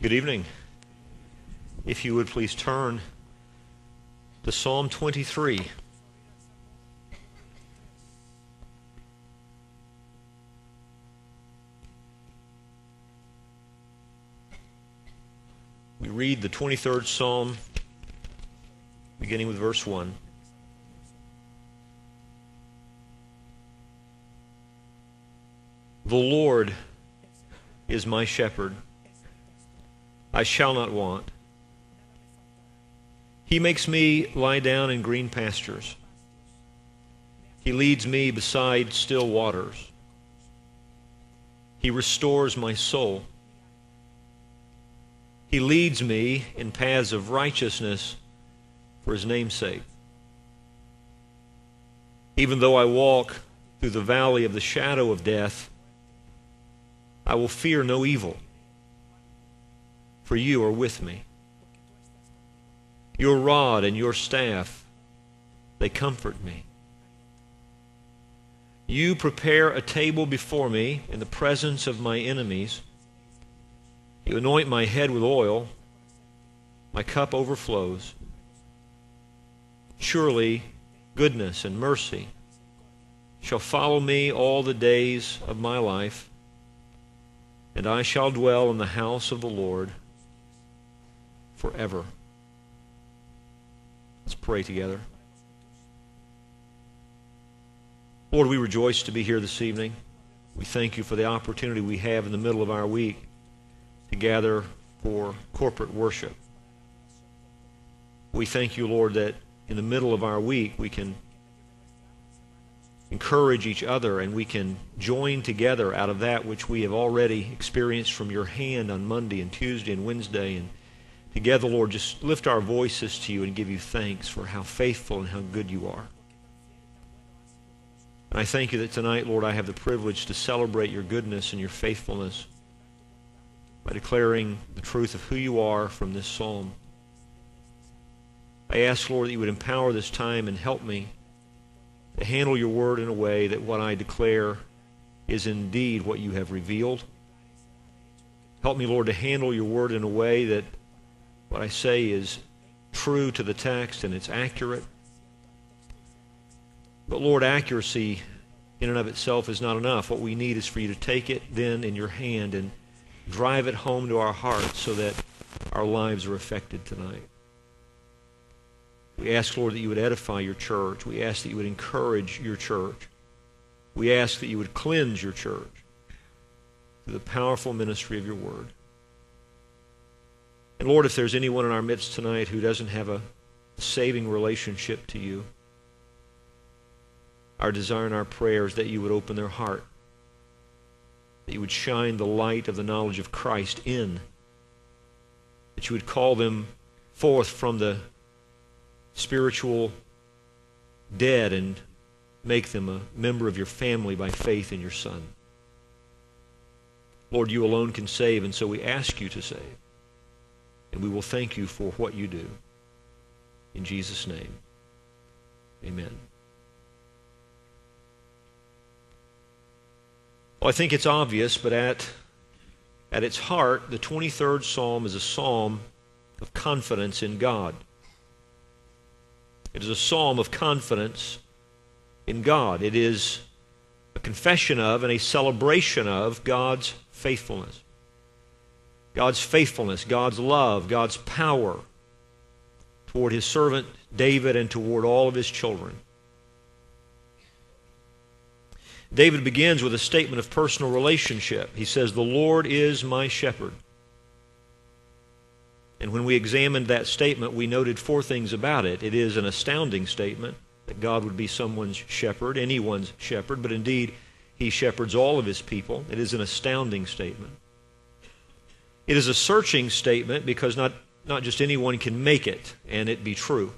Good evening. If you would please turn to Psalm 23. We read the 23rd Psalm, beginning with verse 1. The Lord is my shepherd. I shall not want. He makes me lie down in green pastures. He leads me beside still waters. He restores my soul. He leads me in paths of righteousness for his name's sake. Even though I walk through the valley of the shadow of death, I will fear no evil, for you are with me. Your rod and your staff, they comfort me. You prepare a table before me in the presence of my enemies. You anoint my head with oil, my cup overflows. Surely goodness and mercy shall follow me all the days of my life, and I shall dwell in the house of the Lord forever. Let's pray together. Lord, we rejoice to be here this evening. We thank you for the opportunity we have in the middle of our week to gather for corporate worship. We thank you, Lord, that in the middle of our week we can encourage each other and we can join together out of that which we have already experienced from your hand on Monday and Tuesday and Wednesday. And together, Lord, just lift our voices to you and give you thanks for how faithful and how good you are. And I thank you that tonight, Lord, I have the privilege to celebrate your goodness and your faithfulness by declaring the truth of who you are from this psalm. I ask, Lord, that you would empower this time and help me to handle your word in a way that what I declare is indeed what you have revealed. Help me, Lord, to handle your word in a way that what I say is true to the text and it's accurate. But Lord, accuracy in and of itself is not enough. What we need is for you to take it then in your hand and drive it home to our hearts so that our lives are affected tonight. We ask, Lord, that you would edify your church. We ask that you would encourage your church. We ask that you would cleanse your church through the powerful ministry of your word. And Lord, if there's anyone in our midst tonight who doesn't have a saving relationship to you, our desire and our prayer is that you would open their heart, that you would shine the light of the knowledge of Christ in, that you would call them forth from the spiritual dead and make them a member of your family by faith in your Son. Lord, you alone can save, and so we ask you to save. And we will thank you for what you do. In Jesus' name, amen. Well, I think it's obvious, but at, at its heart, the 23rd Psalm is a psalm of confidence in God. It is a psalm of confidence in God. It is a confession of and a celebration of God's faithfulness. God's faithfulness, God's love, God's power toward his servant David and toward all of his children. David begins with a statement of personal relationship. He says, The Lord is my shepherd. And when we examined that statement, we noted four things about it. It is an astounding statement that God would be someone's shepherd, anyone's shepherd, but indeed, he shepherds all of his people. It is an astounding statement. It is a searching statement because not, not just anyone can make it and it be true.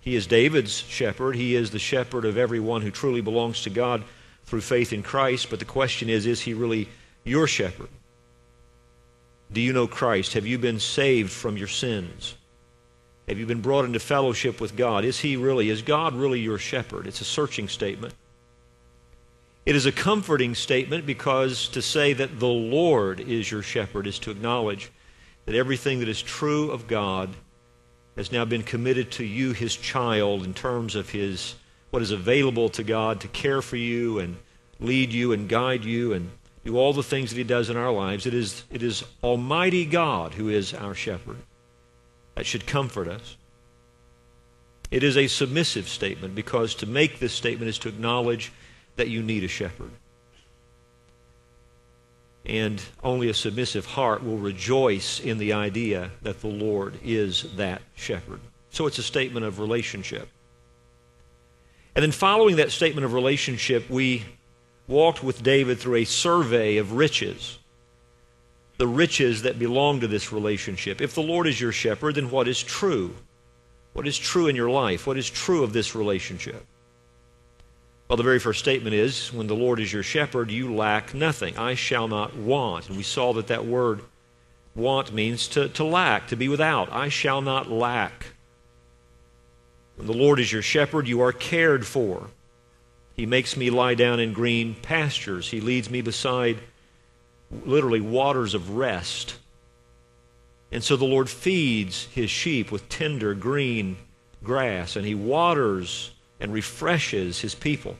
He is David's shepherd. He is the shepherd of everyone who truly belongs to God through faith in Christ. But the question is, is he really your shepherd? Do you know Christ? Have you been saved from your sins? Have you been brought into fellowship with God? Is He really, is God really your shepherd? It's a searching statement. It is a comforting statement because to say that the Lord is your shepherd is to acknowledge that everything that is true of God has now been committed to you, his child, in terms of his what is available to God to care for you and lead you and guide you and do all the things that he does in our lives. It is, it is Almighty God who is our shepherd. That should comfort us. It is a submissive statement because to make this statement is to acknowledge that you need a shepherd. And only a submissive heart will rejoice in the idea that the Lord is that shepherd. So it's a statement of relationship. And then following that statement of relationship, we walked with David through a survey of riches, the riches that belong to this relationship. If the Lord is your shepherd, then what is true? What is true in your life? What is true of this relationship? Well, the very first statement is when the Lord is your shepherd, you lack nothing. I shall not want. And we saw that that word want means to, to lack, to be without. I shall not lack. When the Lord is your shepherd, you are cared for. He makes me lie down in green pastures. He leads me beside literally waters of rest. And so the Lord feeds his sheep with tender green grass, and he waters and refreshes his people.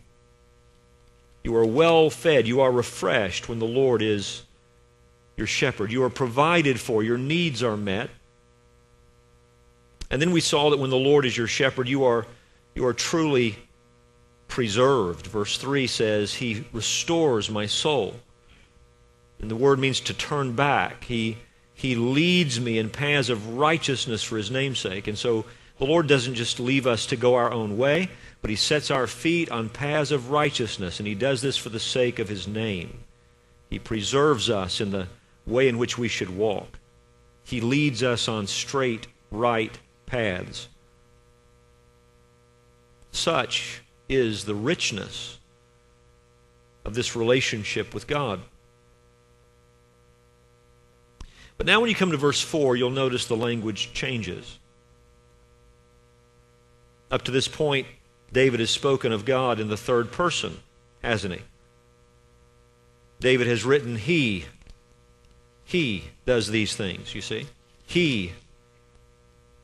You are well fed, you are refreshed when the Lord is your shepherd. You are provided for, your needs are met. And then we saw that when the Lord is your shepherd, you are, you are truly preserved. Verse 3 says, He restores my soul. And the word means to turn back. He, he leads me in paths of righteousness for His namesake. And so the Lord doesn't just leave us to go our own way, but He sets our feet on paths of righteousness, and He does this for the sake of His name. He preserves us in the way in which we should walk. He leads us on straight, right paths. Such is the richness of this relationship with God. But now, when you come to verse 4, you'll notice the language changes. Up to this point, David has spoken of God in the third person, hasn't he? David has written, He. He does these things, you see. He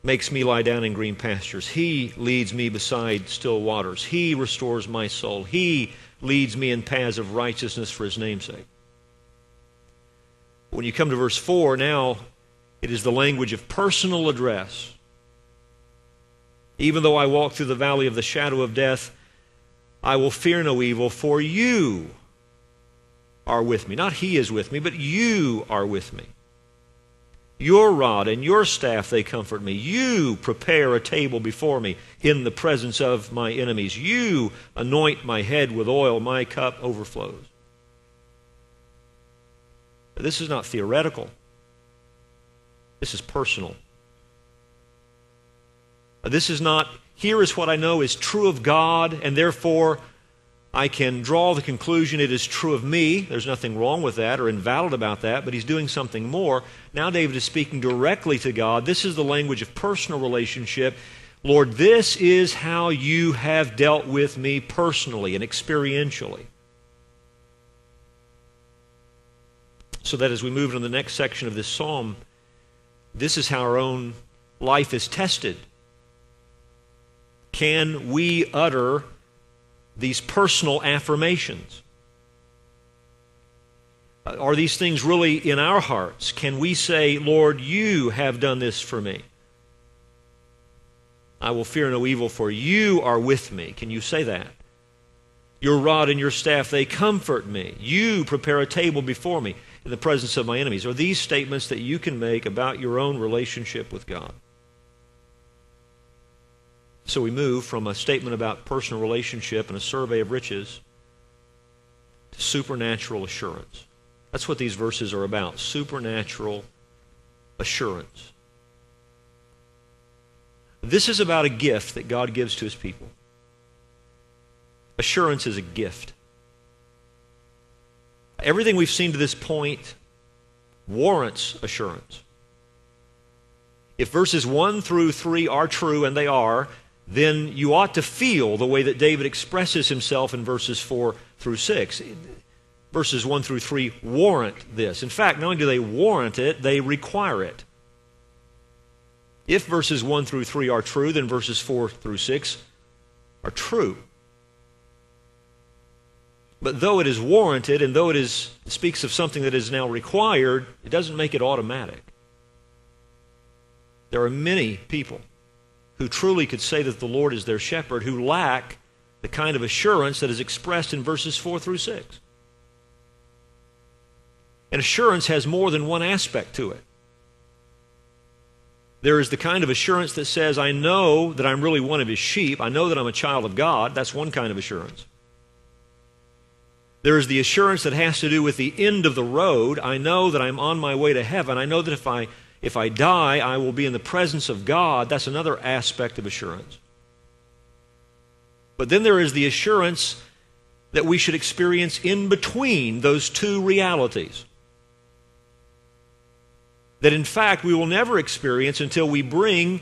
makes me lie down in green pastures. He leads me beside still waters. He restores my soul. He leads me in paths of righteousness for his namesake. When you come to verse 4, now it is the language of personal address. Even though I walk through the valley of the shadow of death, I will fear no evil, for you are with me. Not he is with me, but you are with me. Your rod and your staff, they comfort me. You prepare a table before me in the presence of my enemies. You anoint my head with oil. My cup overflows. This is not theoretical, this is personal. This is not, here is what I know is true of God, and therefore I can draw the conclusion it is true of me. There's nothing wrong with that or invalid about that, but he's doing something more. Now David is speaking directly to God. This is the language of personal relationship. Lord, this is how you have dealt with me personally and experientially. So that as we move into the next section of this psalm, this is how our own life is tested. Can we utter these personal affirmations? Uh, are these things really in our hearts? Can we say, Lord, you have done this for me? I will fear no evil, for you are with me. Can you say that? Your rod and your staff, they comfort me. You prepare a table before me in the presence of my enemies. Are these statements that you can make about your own relationship with God? So we move from a statement about personal relationship and a survey of riches to supernatural assurance. That's what these verses are about supernatural assurance. This is about a gift that God gives to his people. Assurance is a gift. Everything we've seen to this point warrants assurance. If verses 1 through 3 are true, and they are, then you ought to feel the way that David expresses himself in verses 4 through 6. Verses 1 through 3 warrant this. In fact, not only do they warrant it, they require it. If verses 1 through 3 are true, then verses 4 through 6 are true. But though it is warranted and though it is, speaks of something that is now required, it doesn't make it automatic. There are many people who truly could say that the Lord is their shepherd who lack the kind of assurance that is expressed in verses 4 through 6. And assurance has more than one aspect to it. There is the kind of assurance that says, I know that I'm really one of his sheep. I know that I'm a child of God. That's one kind of assurance. There is the assurance that has to do with the end of the road. I know that I'm on my way to heaven. I know that if I, if I die, I will be in the presence of God. That's another aspect of assurance. But then there is the assurance that we should experience in between those two realities. That in fact we will never experience until we bring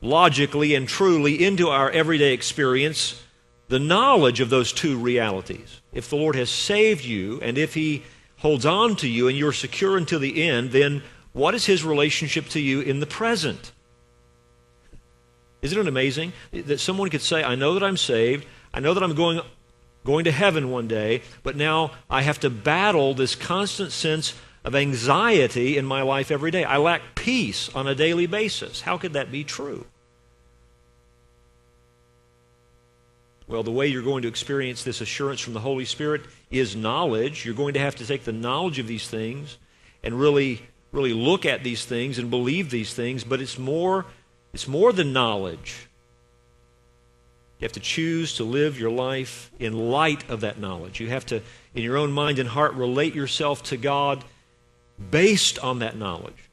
logically and truly into our everyday experience the knowledge of those two realities. If the Lord has saved you and if He holds on to you and you're secure until the end, then what is His relationship to you in the present? Isn't it amazing that someone could say, I know that I'm saved, I know that I'm going, going to heaven one day, but now I have to battle this constant sense of anxiety in my life every day. I lack peace on a daily basis. How could that be true? Well, the way you're going to experience this assurance from the Holy Spirit is knowledge. You're going to have to take the knowledge of these things and really really look at these things and believe these things, but it's more it's more than knowledge. You have to choose to live your life in light of that knowledge. You have to in your own mind and heart relate yourself to God based on that knowledge.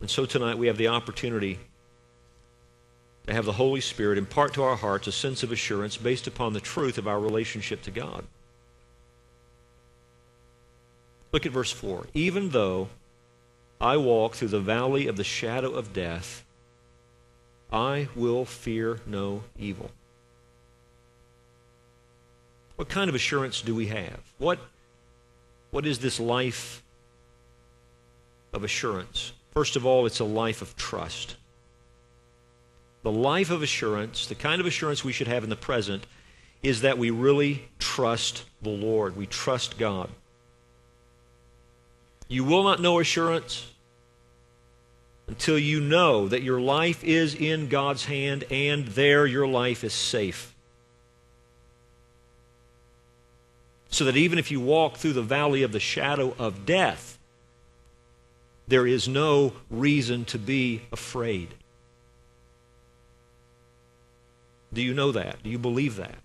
And so tonight we have the opportunity to have the Holy Spirit impart to our hearts a sense of assurance based upon the truth of our relationship to God. Look at verse 4. Even though I walk through the valley of the shadow of death, I will fear no evil. What kind of assurance do we have? What, what is this life of assurance? First of all, it's a life of trust the life of assurance, the kind of assurance we should have in the present, is that we really trust the Lord. We trust God. You will not know assurance until you know that your life is in God's hand and there your life is safe. So that even if you walk through the valley of the shadow of death, there is no reason to be afraid. Do you know that? Do you believe that?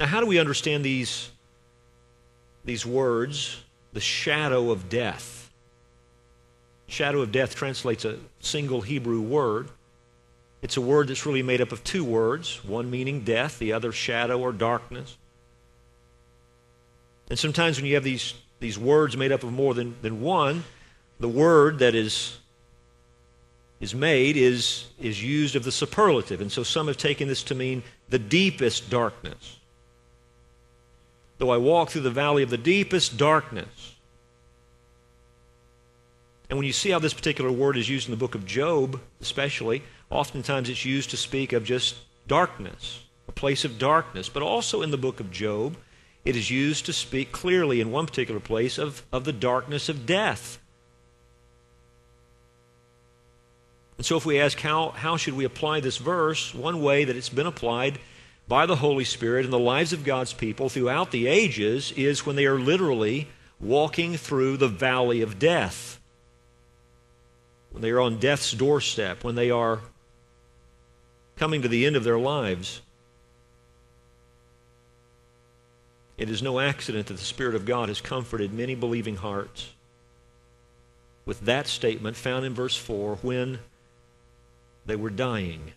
Now, how do we understand these, these words, the shadow of death? Shadow of death translates a single Hebrew word. It's a word that's really made up of two words, one meaning death, the other shadow or darkness. And sometimes when you have these, these words made up of more than, than one, the word that is is made is, is used of the superlative. And so some have taken this to mean the deepest darkness. Though I walk through the valley of the deepest darkness. And when you see how this particular word is used in the book of Job, especially, oftentimes it's used to speak of just darkness, a place of darkness. But also in the book of Job, it is used to speak clearly in one particular place of, of the darkness of death. And so, if we ask how, how should we apply this verse, one way that it's been applied by the Holy Spirit in the lives of God's people throughout the ages is when they are literally walking through the valley of death. When they are on death's doorstep, when they are coming to the end of their lives. It is no accident that the Spirit of God has comforted many believing hearts with that statement found in verse 4 when they were dying.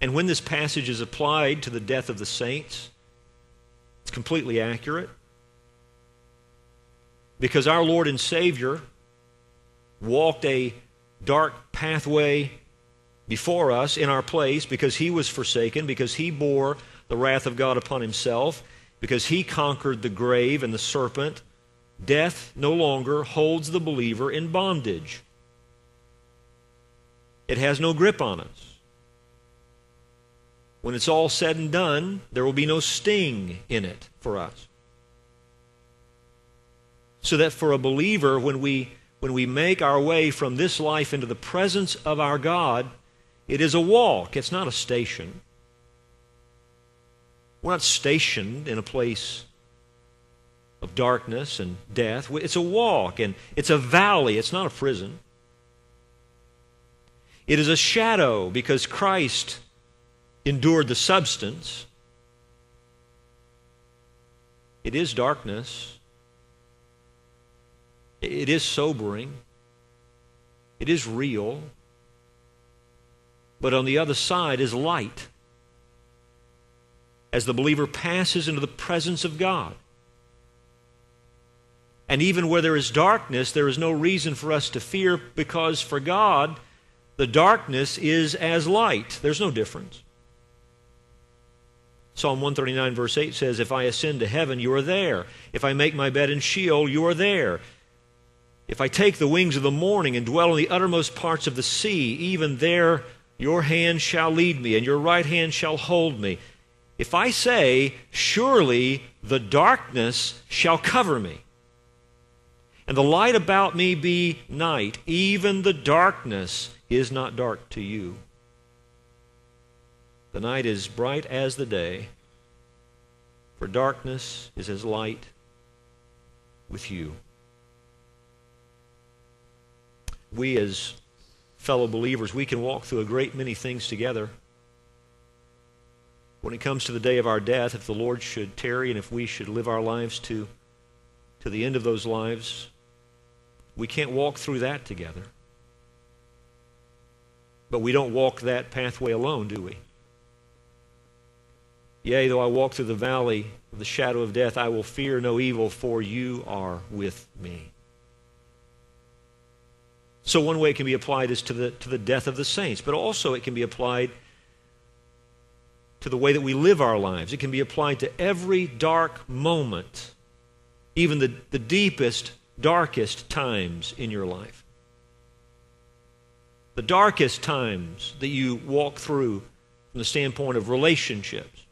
And when this passage is applied to the death of the saints, it's completely accurate. Because our Lord and Savior walked a dark pathway before us in our place because he was forsaken, because he bore the wrath of God upon himself, because he conquered the grave and the serpent, death no longer holds the believer in bondage. It has no grip on us. When it's all said and done, there will be no sting in it for us. So that for a believer, when we, when we make our way from this life into the presence of our God, it is a walk, it's not a station. We're not stationed in a place of darkness and death. It's a walk and it's a valley, it's not a prison. It is a shadow because Christ endured the substance. It is darkness. It is sobering. It is real. But on the other side is light as the believer passes into the presence of God. And even where there is darkness, there is no reason for us to fear because for God, the darkness is as light. There's no difference. Psalm 139, verse 8 says, If I ascend to heaven, you are there. If I make my bed in Sheol, you are there. If I take the wings of the morning and dwell in the uttermost parts of the sea, even there your hand shall lead me, and your right hand shall hold me. If I say, Surely the darkness shall cover me, and the light about me be night, even the darkness is not dark to you. The night is bright as the day, for darkness is as light with you. We, as fellow believers, we can walk through a great many things together. When it comes to the day of our death, if the Lord should tarry and if we should live our lives to, to the end of those lives, we can't walk through that together. But we don't walk that pathway alone, do we? Yea, though I walk through the valley of the shadow of death, I will fear no evil, for you are with me. So one way it can be applied is to the, to the death of the saints, but also it can be applied to the way that we live our lives. It can be applied to every dark moment, even the, the deepest, darkest times in your life. The darkest times that you walk through from the standpoint of relationships.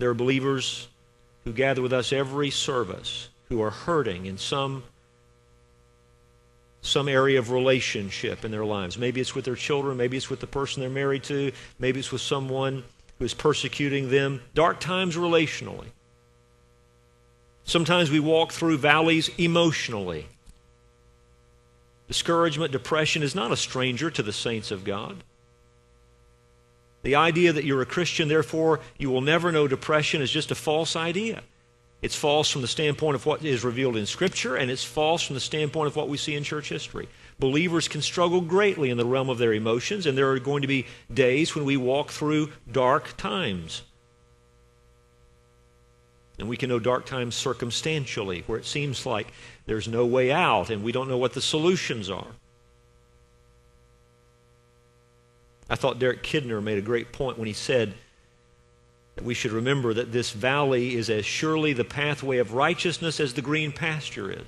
There are believers who gather with us every service who are hurting in some some area of relationship in their lives. Maybe it's with their children, maybe it's with the person they're married to, maybe it's with someone who is persecuting them. Dark times relationally. Sometimes we walk through valleys emotionally. Discouragement, depression is not a stranger to the saints of God. The idea that you're a Christian, therefore you will never know depression, is just a false idea. It's false from the standpoint of what is revealed in Scripture, and it's false from the standpoint of what we see in church history. Believers can struggle greatly in the realm of their emotions, and there are going to be days when we walk through dark times. And we can know dark times circumstantially, where it seems like there's no way out and we don't know what the solutions are. I thought Derek Kidner made a great point when he said, that we should remember that this valley is as surely the pathway of righteousness as the green pasture is.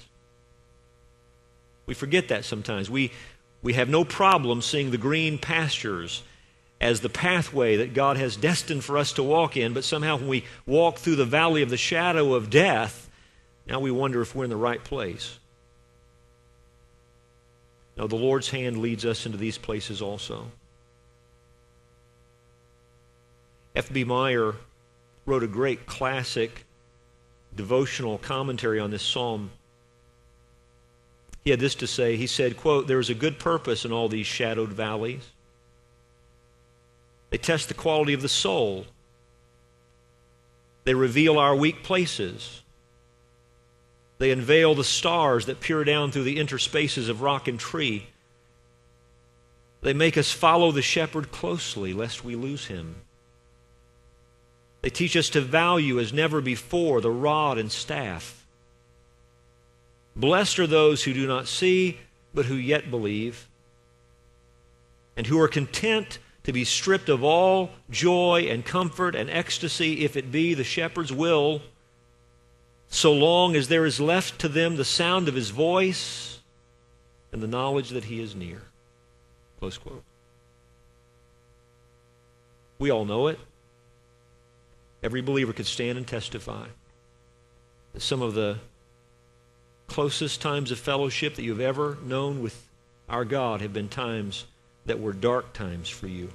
We forget that sometimes. We, we have no problem seeing the green pastures as the pathway that God has destined for us to walk in, but somehow when we walk through the valley of the shadow of death, now we wonder if we're in the right place. Now, the Lord's hand leads us into these places also. F.B. Meyer wrote a great classic devotional commentary on this psalm. He had this to say. He said, quote, There is a good purpose in all these shadowed valleys. They test the quality of the soul. They reveal our weak places. They unveil the stars that peer down through the interspaces of rock and tree. They make us follow the shepherd closely, lest we lose him. They teach us to value as never before the rod and staff. Blessed are those who do not see, but who yet believe, and who are content to be stripped of all joy and comfort and ecstasy if it be the shepherd's will, so long as there is left to them the sound of his voice and the knowledge that he is near. Close quote. We all know it. Every believer could stand and testify that some of the closest times of fellowship that you've ever known with our God have been times that were dark times for you.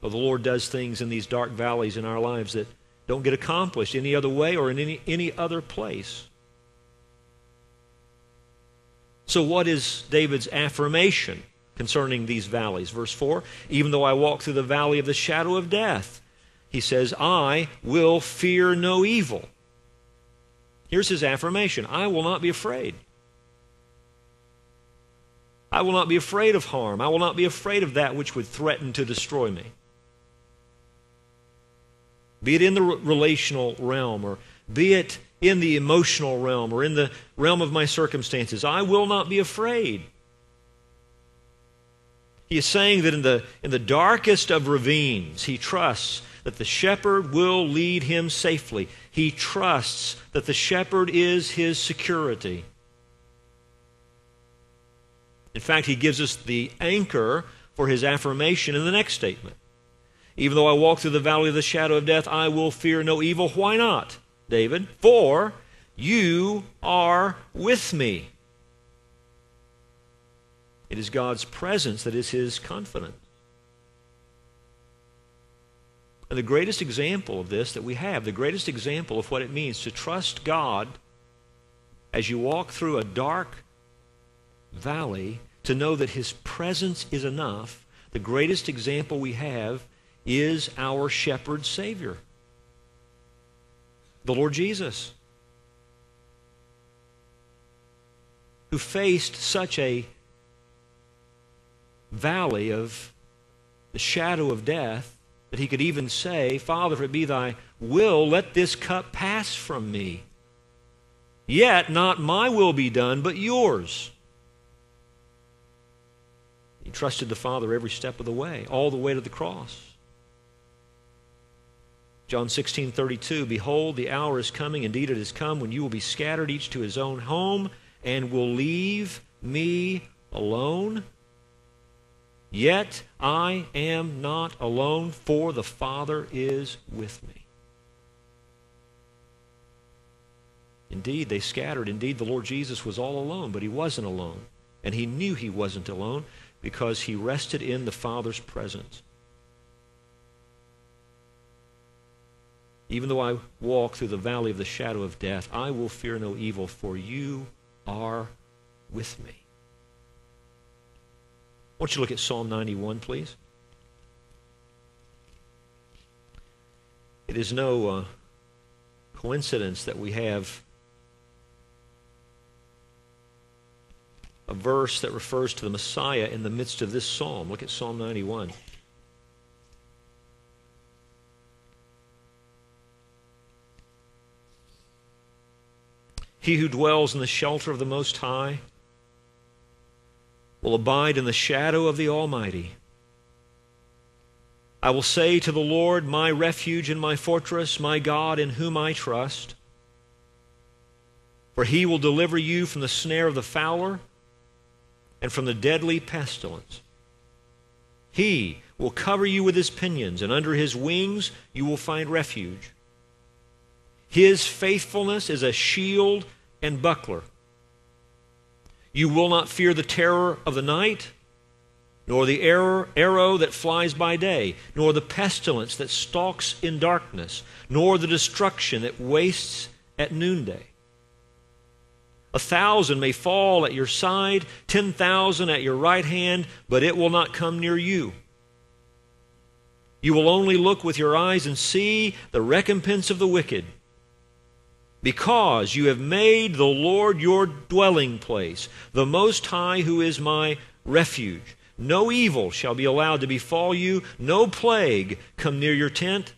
Well, the Lord does things in these dark valleys in our lives that don't get accomplished any other way or in any, any other place. So, what is David's affirmation concerning these valleys? Verse 4 Even though I walk through the valley of the shadow of death, he says, I will fear no evil. Here's his affirmation I will not be afraid. I will not be afraid of harm. I will not be afraid of that which would threaten to destroy me. Be it in the relational realm or be it in the emotional realm or in the realm of my circumstances. I will not be afraid. He is saying that in the, in the darkest of ravines, he trusts that the shepherd will lead him safely. He trusts that the shepherd is his security. In fact, he gives us the anchor for his affirmation in the next statement. Even though I walk through the valley of the shadow of death, I will fear no evil. Why not, David? For you are with me. It is God's presence that is his confidence. And the greatest example of this that we have, the greatest example of what it means to trust God as you walk through a dark valley, to know that His presence is enough, the greatest example we have is our shepherd Savior, the Lord Jesus, who faced such a valley of the shadow of death that he could even say, Father, if it be thy will, let this cup pass from me. Yet not my will be done, but yours. He trusted the Father every step of the way, all the way to the cross. John 16, 32, Behold, the hour is coming, indeed it has come, when you will be scattered each to his own home, and will leave me alone. Yet I am not alone, for the Father is with me. Indeed, they scattered. Indeed, the Lord Jesus was all alone, but he wasn't alone. And he knew he wasn't alone because he rested in the Father's presence. Even though I walk through the valley of the shadow of death, I will fear no evil, for you are with me. Want you to look at Psalm 91, please. It is no uh, coincidence that we have a verse that refers to the Messiah in the midst of this psalm. Look at Psalm 91. He who dwells in the shelter of the Most High will abide in the shadow of the Almighty. I will say to the Lord, My refuge and my fortress, my God in whom I trust. For he will deliver you from the snare of the fowler and from the deadly pestilence. He will cover you with his pinions, and under his wings you will find refuge. His faithfulness is a shield and buckler. You will not fear the terror of the night, nor the arrow that flies by day, nor the pestilence that stalks in darkness, nor the destruction that wastes at noonday. A thousand may fall at your side, ten thousand at your right hand, but it will not come near you. You will only look with your eyes and see the recompense of the wicked because you have made the Lord your dwelling place, the Most High, who is my refuge. No evil shall be allowed to befall you, no plague come near your tent.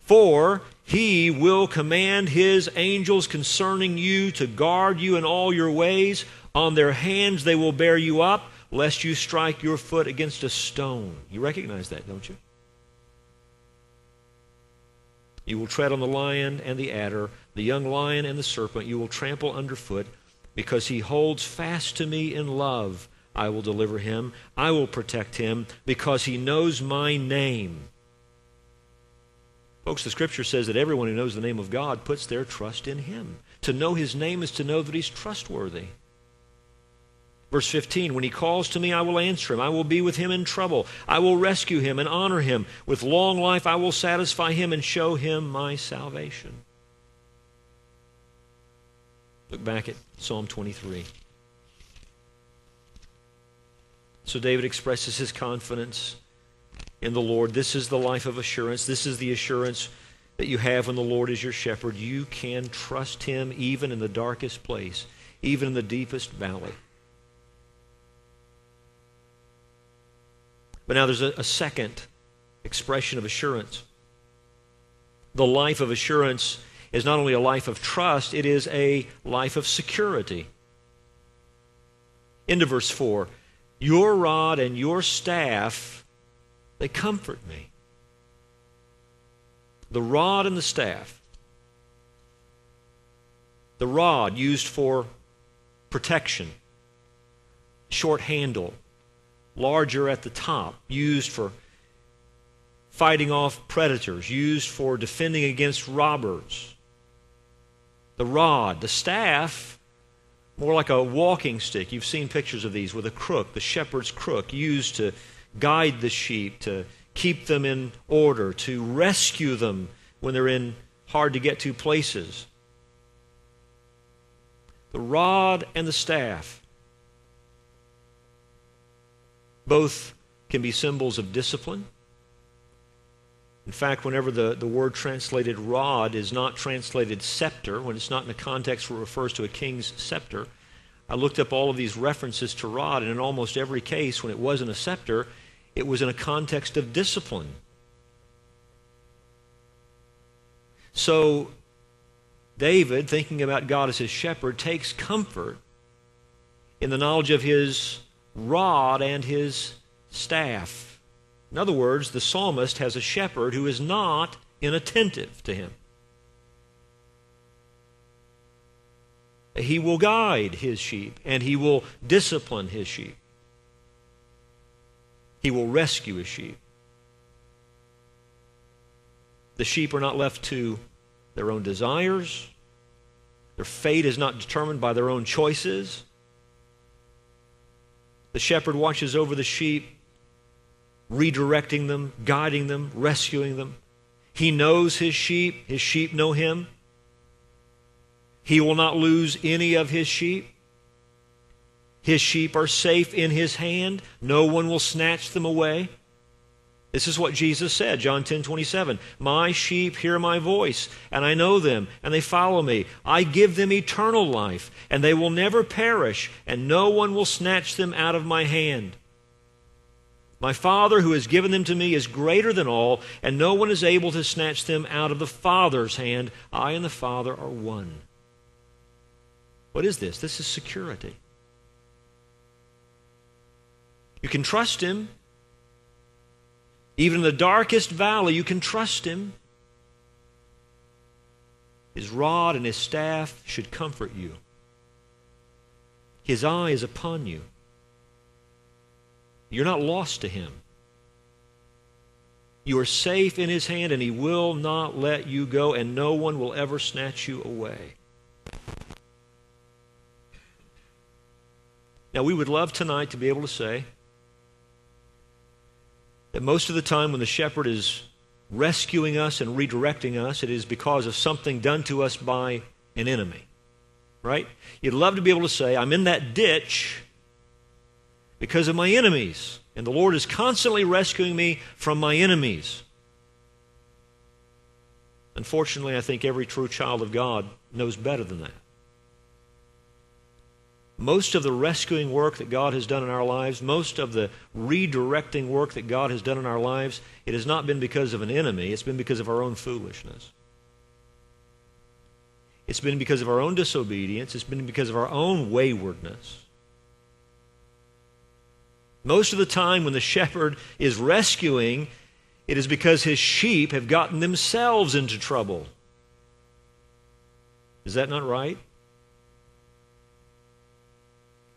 For he will command his angels concerning you to guard you in all your ways. On their hands they will bear you up, lest you strike your foot against a stone. You recognize that, don't you? You will tread on the lion and the adder, the young lion and the serpent. You will trample underfoot, because he holds fast to me in love. I will deliver him. I will protect him, because he knows my name. Folks, the scripture says that everyone who knows the name of God puts their trust in him. To know his name is to know that he's trustworthy. Verse 15, when he calls to me, I will answer him. I will be with him in trouble. I will rescue him and honor him. With long life, I will satisfy him and show him my salvation. Look back at Psalm 23. So David expresses his confidence in the Lord. This is the life of assurance. This is the assurance that you have when the Lord is your shepherd. You can trust him even in the darkest place, even in the deepest valley. But now there's a, a second expression of assurance. The life of assurance is not only a life of trust, it is a life of security. Into verse 4 Your rod and your staff they comfort me. The rod and the staff. The rod used for protection, short handle, larger at the top, used for fighting off predators, used for defending against robbers. The rod, the staff, more like a walking stick. You've seen pictures of these with a crook, the shepherd's crook, used to guide the sheep, to keep them in order, to rescue them when they're in hard to get to places. The rod and the staff both can be symbols of discipline. In fact, whenever the, the word translated rod is not translated scepter, when it's not in a context where it refers to a king's scepter, I looked up all of these references to rod, and in almost every case, when it wasn't a scepter, it was in a context of discipline. So, David, thinking about God as his shepherd, takes comfort in the knowledge of his rod and his staff. In other words, the psalmist has a shepherd who is not inattentive to him. He will guide his sheep and he will discipline his sheep. He will rescue his sheep. The sheep are not left to their own desires. Their fate is not determined by their own choices. The shepherd watches over the sheep, redirecting them, guiding them, rescuing them. He knows his sheep, his sheep know him. He will not lose any of his sheep. His sheep are safe in his hand. No one will snatch them away. This is what Jesus said, John 10 27. My sheep hear my voice, and I know them, and they follow me. I give them eternal life, and they will never perish, and no one will snatch them out of my hand. My Father, who has given them to me, is greater than all, and no one is able to snatch them out of the Father's hand. I and the Father are one. What is this? This is security. You can trust Him. Even in the darkest valley, you can trust Him. His rod and His staff should comfort you. His eye is upon you. You're not lost to Him. You are safe in His hand, and He will not let you go, and no one will ever snatch you away. Now, we would love tonight to be able to say, that most of the time when the shepherd is rescuing us and redirecting us, it is because of something done to us by an enemy. Right? You'd love to be able to say, I'm in that ditch because of my enemies. And the Lord is constantly rescuing me from my enemies. Unfortunately, I think every true child of God knows better than that. Most of the rescuing work that God has done in our lives, most of the redirecting work that God has done in our lives, it has not been because of an enemy, it's been because of our own foolishness. It's been because of our own disobedience, it's been because of our own waywardness. Most of the time, when the shepherd is rescuing, it is because his sheep have gotten themselves into trouble. Is that not right?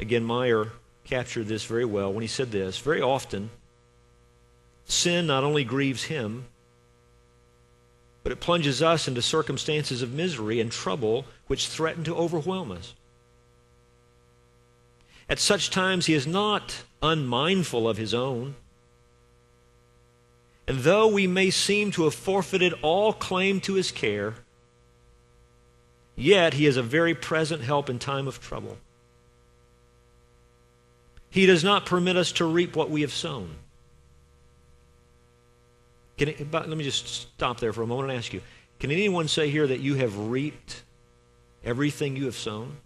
Again, Meyer captured this very well when he said this. Very often, sin not only grieves him, but it plunges us into circumstances of misery and trouble which threaten to overwhelm us. At such times, he is not unmindful of his own. And though we may seem to have forfeited all claim to his care, yet he is a very present help in time of trouble. He does not permit us to reap what we have sown. It, let me just stop there for a moment and ask you can anyone say here that you have reaped everything you have sown?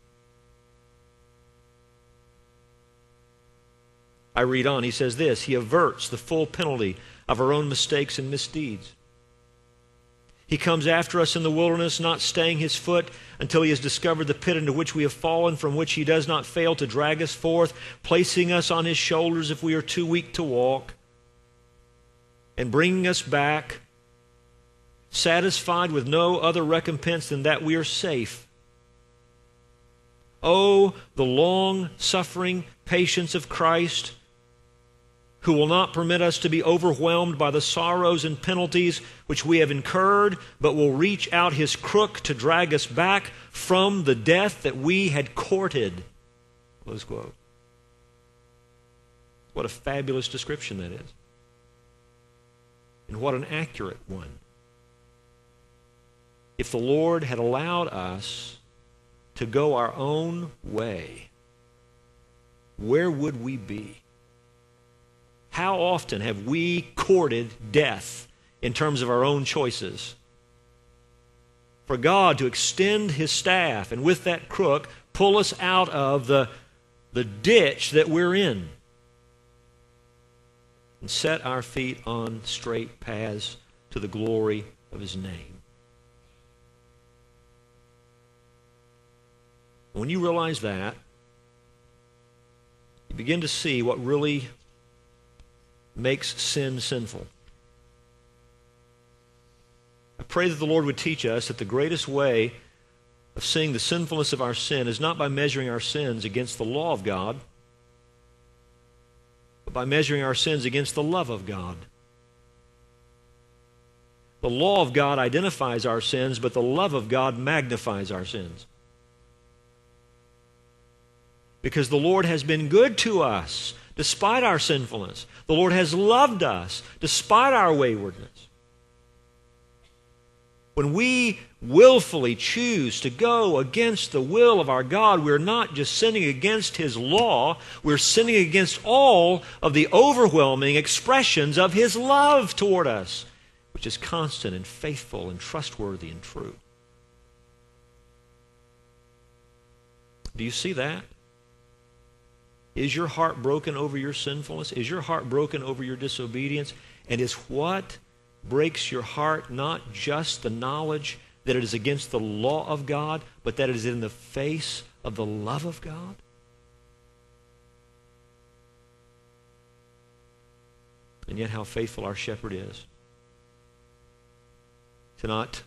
I read on. He says this He averts the full penalty of our own mistakes and misdeeds. He comes after us in the wilderness, not staying his foot until he has discovered the pit into which we have fallen, from which he does not fail to drag us forth, placing us on his shoulders if we are too weak to walk, and bringing us back, satisfied with no other recompense than that we are safe. Oh, the long suffering patience of Christ who will not permit us to be overwhelmed by the sorrows and penalties which we have incurred, but will reach out his crook to drag us back from the death that we had courted. Close quote. What a fabulous description that is. And what an accurate one. If the Lord had allowed us to go our own way, where would we be? How often have we courted death in terms of our own choices? For God to extend His staff and with that crook pull us out of the, the ditch that we're in and set our feet on straight paths to the glory of His name. When you realize that, you begin to see what really makes sin sinful. I pray that the Lord would teach us that the greatest way of seeing the sinfulness of our sin is not by measuring our sins against the law of God, but by measuring our sins against the love of God. The law of God identifies our sins, but the love of God magnifies our sins. Because the Lord has been good to us despite our sinfulness. The Lord has loved us despite our waywardness. When we willfully choose to go against the will of our God, we're not just sinning against His law, we're sinning against all of the overwhelming expressions of His love toward us, which is constant and faithful and trustworthy and true. Do you see that? Is your heart broken over your sinfulness? Is your heart broken over your disobedience? And is what breaks your heart not just the knowledge that it is against the law of God, but that it is in the face of the love of God? And yet, how faithful our shepherd is to not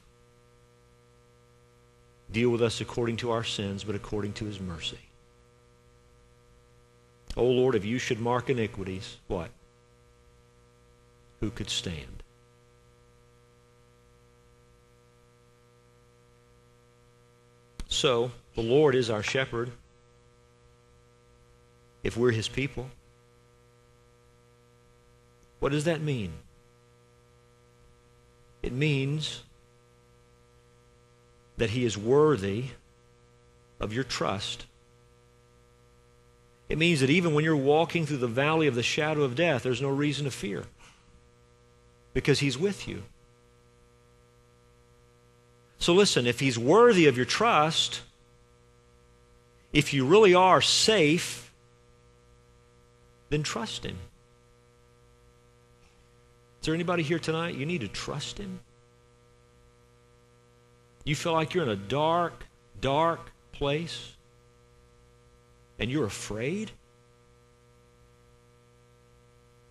deal with us according to our sins, but according to his mercy. O oh Lord, if you should mark iniquities, what? Who could stand? So, the Lord is our shepherd if we're his people. What does that mean? It means that he is worthy of your trust. It means that even when you're walking through the valley of the shadow of death, there's no reason to fear because He's with you. So listen, if He's worthy of your trust, if you really are safe, then trust Him. Is there anybody here tonight? You need to trust Him. You feel like you're in a dark, dark place? And you're afraid?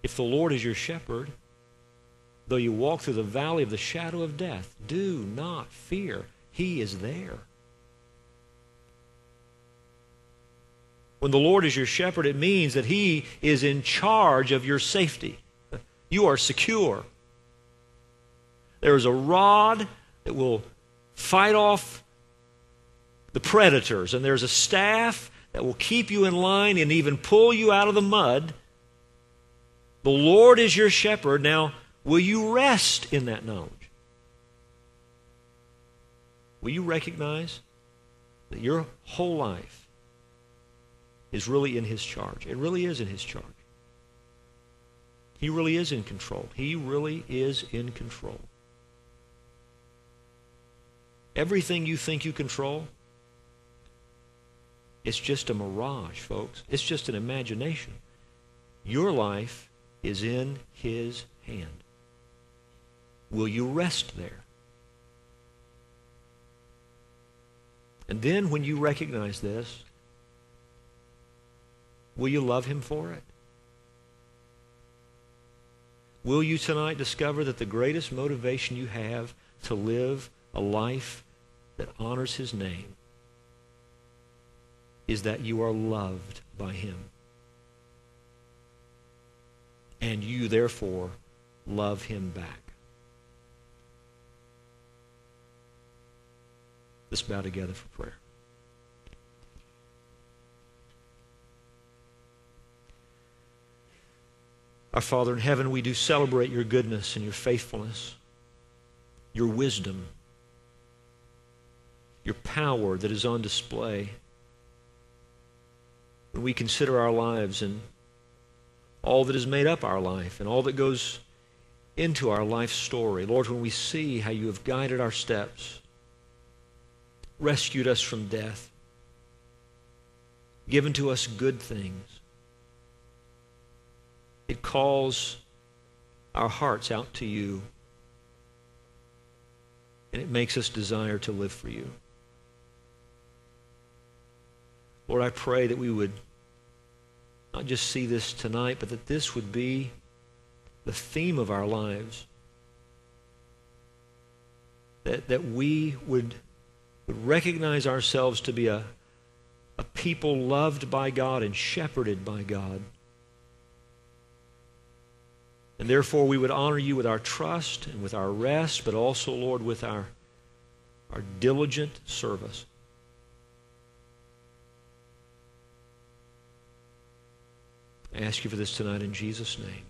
If the Lord is your shepherd, though you walk through the valley of the shadow of death, do not fear. He is there. When the Lord is your shepherd, it means that He is in charge of your safety. You are secure. There is a rod that will fight off the predators, and there's a staff that will keep you in line and even pull you out of the mud. The Lord is your shepherd. Now, will you rest in that knowledge? Will you recognize that your whole life is really in His charge? It really is in His charge. He really is in control. He really is in control. Everything you think you control, it's just a mirage, folks. It's just an imagination. Your life is in His hand. Will you rest there? And then when you recognize this, will you love Him for it? Will you tonight discover that the greatest motivation you have to live a life that honors His name is that you are loved by Him. And you, therefore, love Him back. Let's bow together for prayer. Our Father in heaven, we do celebrate your goodness and your faithfulness, your wisdom, your power that is on display when we consider our lives and all that has made up our life and all that goes into our life story. Lord, when we see how you have guided our steps, rescued us from death, given to us good things, it calls our hearts out to you and it makes us desire to live for you. Lord, I pray that we would not just see this tonight, but that this would be the theme of our lives. That, that we would, would recognize ourselves to be a, a people loved by God and shepherded by God. And therefore, we would honor you with our trust and with our rest, but also, Lord, with our, our diligent service. I ask you for this tonight in Jesus' name.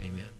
Amen.